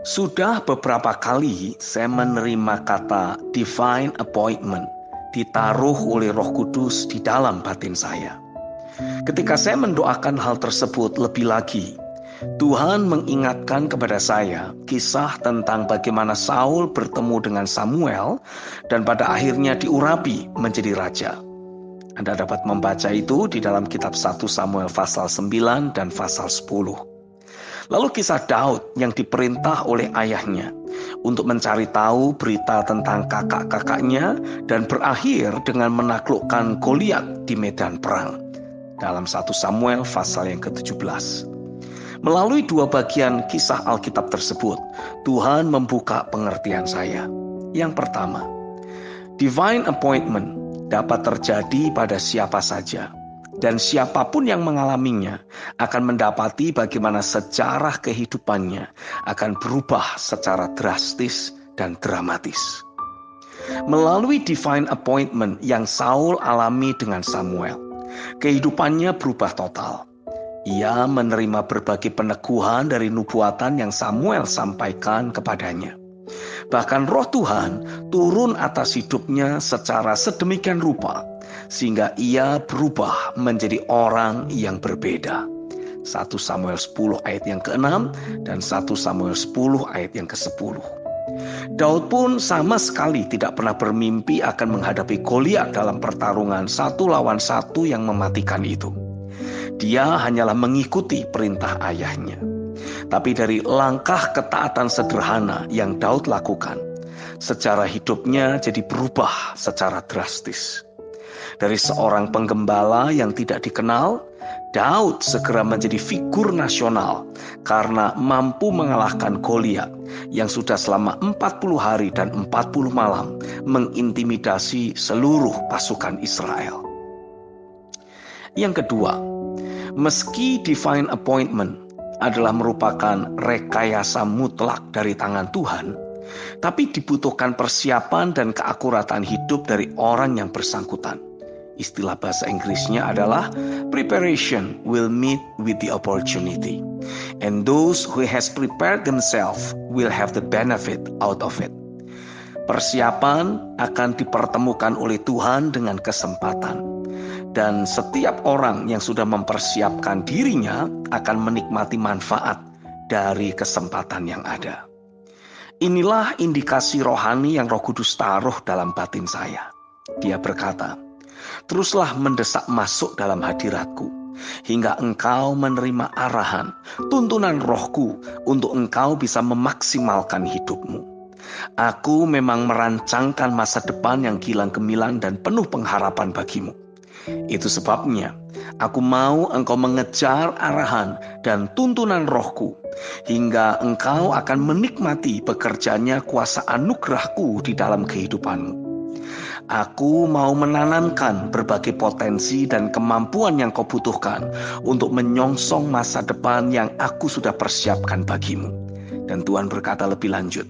Sudah beberapa kali saya menerima kata divine appointment ditaruh oleh Roh Kudus di dalam batin saya. Ketika saya mendoakan hal tersebut lebih lagi, Tuhan mengingatkan kepada saya kisah tentang bagaimana Saul bertemu dengan Samuel dan pada akhirnya diurapi menjadi raja. Anda dapat membaca itu di dalam kitab 1 Samuel pasal 9 dan pasal 10. Lalu kisah Daud yang diperintah oleh ayahnya untuk mencari tahu berita tentang kakak-kakaknya dan berakhir dengan menaklukkan Goliat di medan perang. Dalam 1 Samuel pasal yang ke-17. Melalui dua bagian kisah Alkitab tersebut, Tuhan membuka pengertian saya. Yang pertama, divine appointment dapat terjadi pada siapa saja dan siapa pun yang mengalaminya akan mendapati bagaimana sejarah kehidupannya akan berubah secara drastis dan dramatis. Melalui divine appointment yang Saul alami dengan Samuel, kehidupannya berubah total. Ia menerima berbagai peneguhan dari nubuatan yang Samuel sampaikan kepadanya. Bahkan roh Tuhan turun atas hidupnya secara sedemikian rupa sehingga ia berubah menjadi orang yang berbeda. 1 Samuel 10 ayat yang ke-6 dan 1 Samuel 10 ayat yang ke-10. Daud pun sama sekali tidak pernah bermimpi akan menghadapi Goliat dalam pertarungan satu lawan satu yang mematikan itu. Dia hanyalah mengikuti perintah ayahnya. Tapi dari langkah ketaatan sederhana yang Daud lakukan, secara hidupnya jadi berubah secara drastis. Dari seorang penggembala yang tidak dikenal, Daud segera menjadi figur nasional karena mampu mengalahkan Goliat yang sudah selama 40 hari dan 40 malam mengintimidasi seluruh pasukan Israel. Yang kedua, meski divine appointment adalah merupakan rekayasa mutlak dari tangan Tuhan, tapi dibutuhkan persiapan dan keakuratan hidup dari orang yang bersangkutan. Istilah bahasa Inggrisnya adalah preparation will meet with the opportunity. And those who has prepared themselves will have the benefit out of it. Persiapan akan dipertemukan oleh Tuhan dengan kesempatan. Dan setiap orang yang sudah mempersiapkan dirinya akan menikmati manfaat dari kesempatan yang ada. Inilah indikasi rohani yang Roh Kudus taruh dalam batin saya. Dia berkata, teruslah mendesak masuk dalam hadiratku, hingga engkau menerima arahan, tuntunan rohku untuk engkau bisa memaksimalkan hidupmu. Aku memang merancangkan masa depan yang gilang gemilang dan penuh pengharapan bagimu. Itu sebabnya aku mau engkau mengejar arahan dan tuntunan rohku, hingga engkau akan menikmati bekerjanya kuasa anugerahku di dalam kehidupanmu. Aku mau menanamkan berbagai potensi dan kemampuan yang kau butuhkan untuk menyongsong masa depan yang aku sudah persiapkan bagimu. Dan Tuhan berkata lebih lanjut,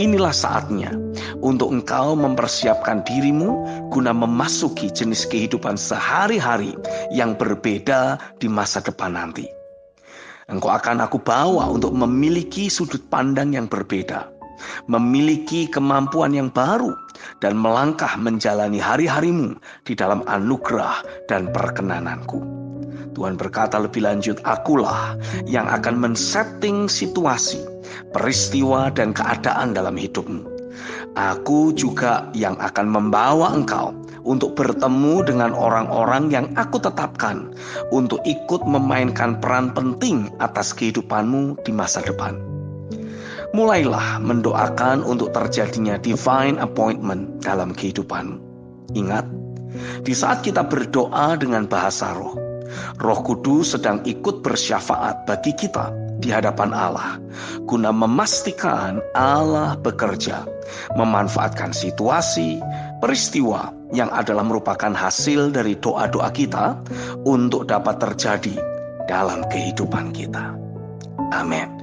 inilah saatnya untuk engkau mempersiapkan dirimu guna memasuki jenis kehidupan sehari-hari yang berbeda di masa depan nanti. Engkau akan aku bawa untuk memiliki sudut pandang yang berbeda memiliki kemampuan yang baru, dan melangkah menjalani hari-harimu di dalam anugerah dan perkenananku. Tuhan berkata lebih lanjut, akulah yang akan men-setting situasi, peristiwa, dan keadaan dalam hidupmu. Aku juga yang akan membawa engkau untuk bertemu dengan orang-orang yang aku tetapkan untuk ikut memainkan peran penting atas kehidupanmu di masa depan mulailah mendoakan untuk terjadinya divine appointment dalam kehidupan. Ingat, di saat kita berdoa dengan bahasa roh, Roh Kudus sedang ikut bersyafaat bagi kita di hadapan Allah, guna memastikan Allah bekerja, memanfaatkan situasi, peristiwa yang adalah merupakan hasil dari doa-doa kita untuk dapat terjadi dalam kehidupan kita. Amin.